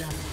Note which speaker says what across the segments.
Speaker 1: blood.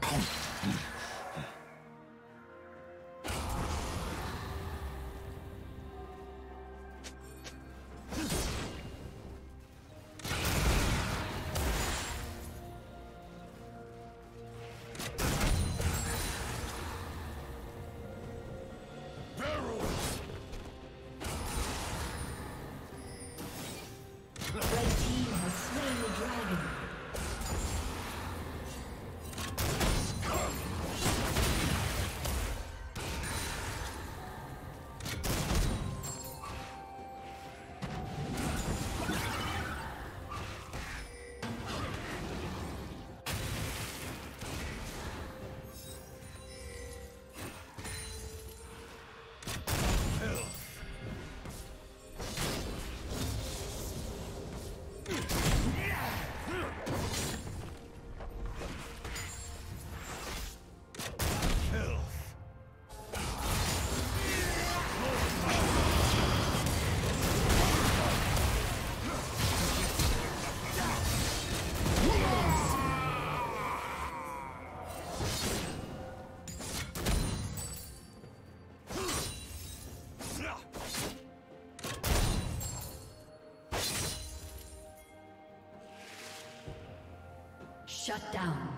Speaker 2: Come.
Speaker 1: Shut down.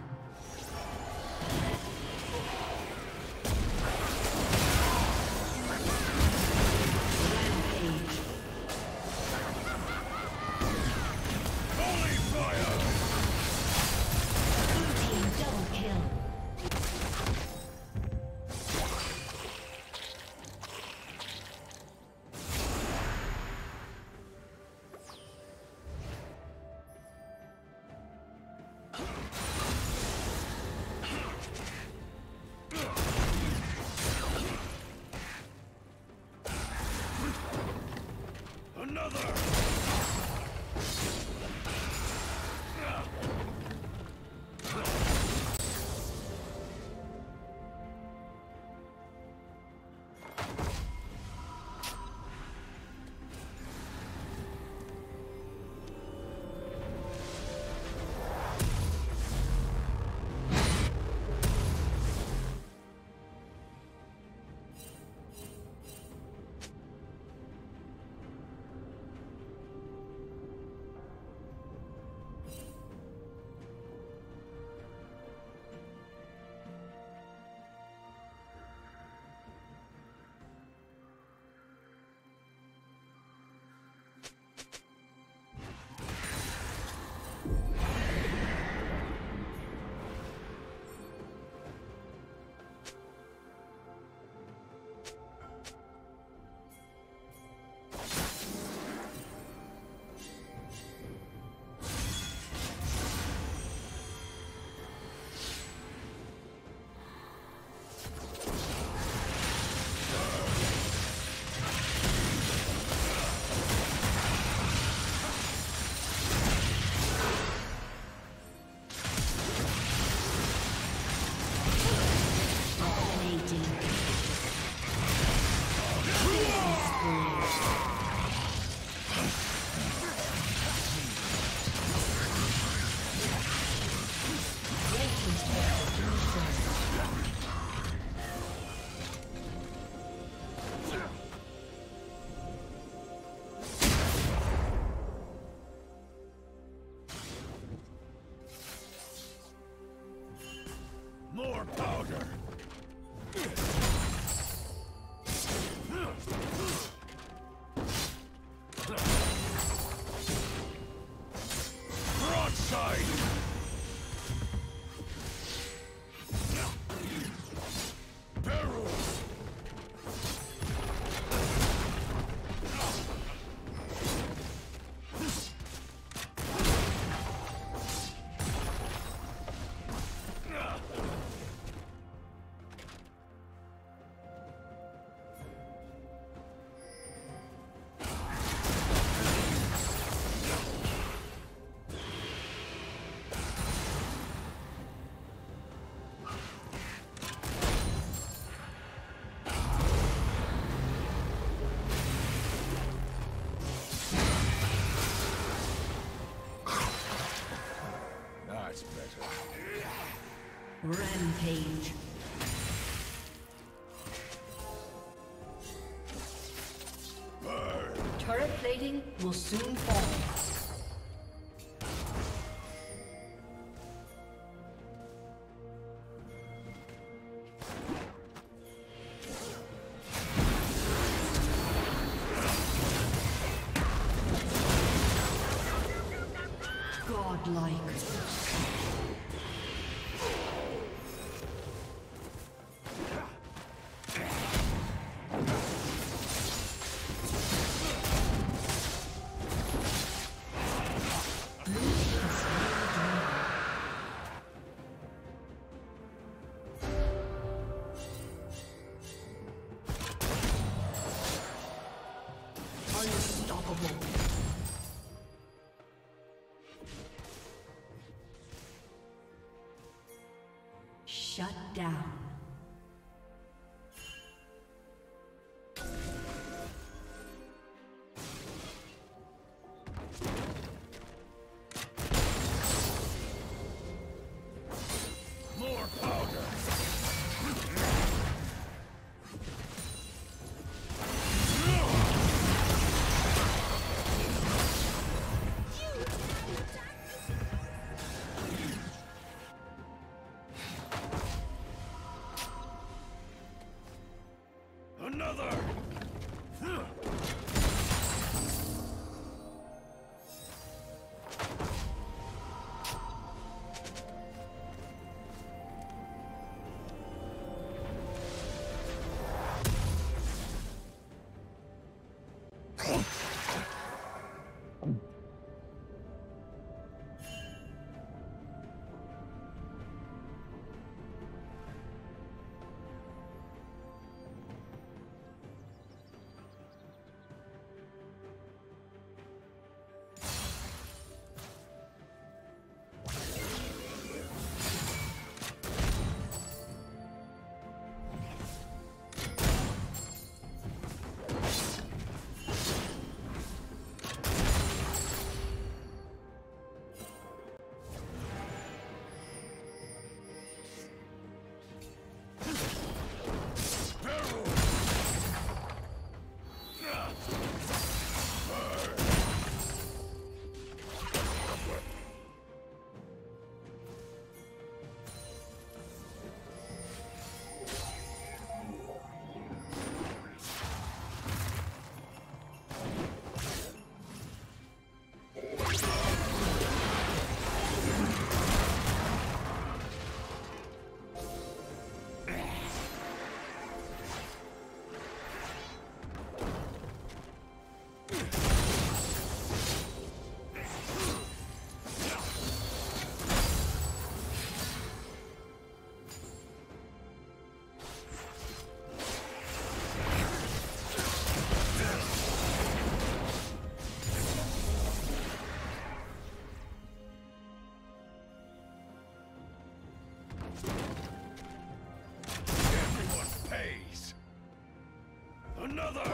Speaker 1: Rampage. Turret plating will soon fall. Godlike. Shut down.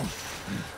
Speaker 1: Oh.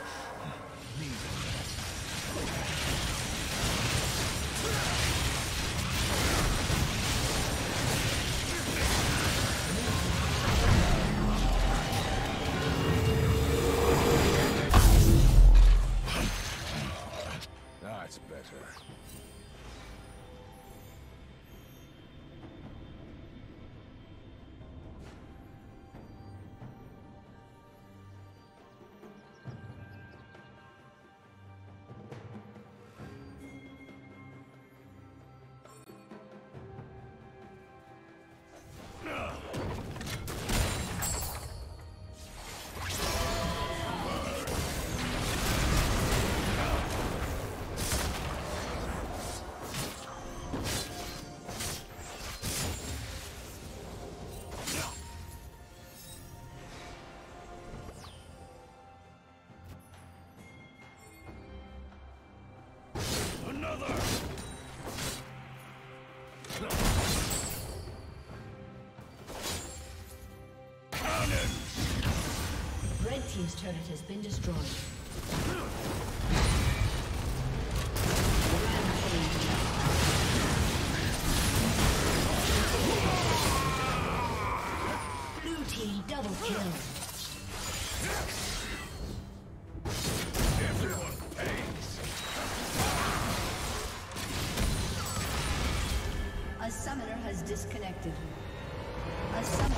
Speaker 1: Turret has been destroyed. Blue Team double kill. A summoner has disconnected. A.